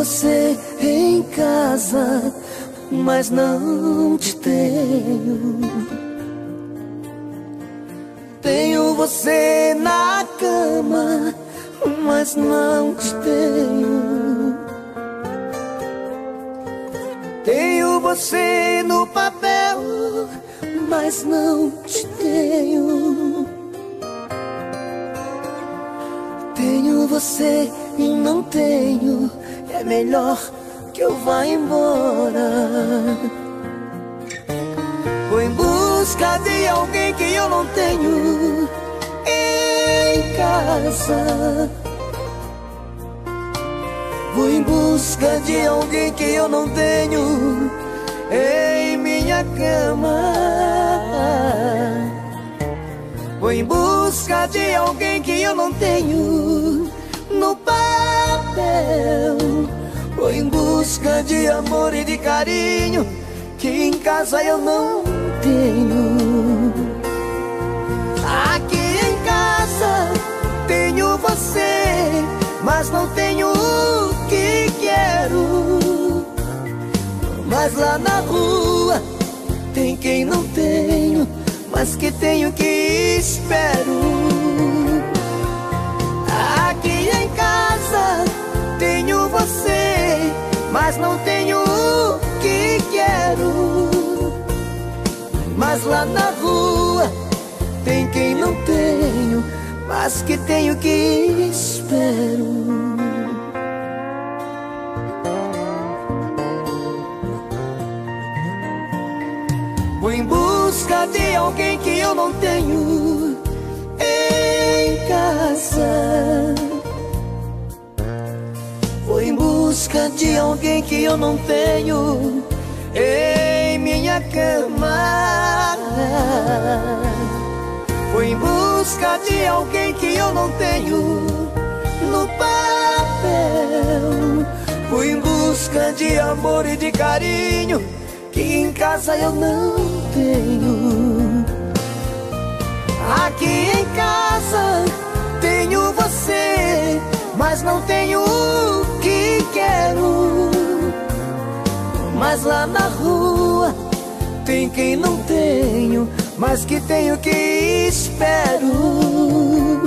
você em casa, mas não te tenho. Tenho você na cama, mas não te tenho. Tenho você no papel, mas não te tenho. Tenho você e não tenho, é melhor que eu vá embora. Vou em busca de alguém que eu não tenho em casa. Vou em busca de alguém que eu não tenho em minha cama. Vou em busca de alguém que eu não tenho busca de amor e de carinho que em casa eu não tenho. Aqui em casa tenho você, mas não tenho o que quero. Mas lá na rua tem quem não tenho, mas que tenho que mas não tenho o que quero. Mas lá na rua tem quem não tenho, mas que tenho que espero. Vou em busca de alguém que eu não tenho em casa. Que eu não tenho em minha cama. Vou em busca de alguém que eu não tenho no papel. Vou em busca de amor e de carinho que em casa eu não tenho. Mas lá na rua tem quem não tenho, mas que tenho que espero.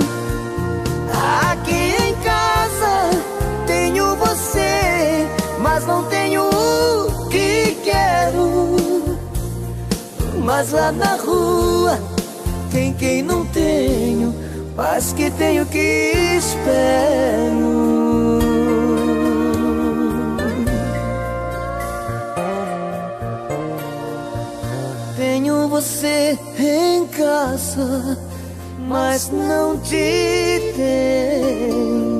Aqui em casa tenho você, mas não tenho o que quero. Mas lá na rua tem quem não tenho, mas que tenho que espero. Você em casa, mas não te tenho.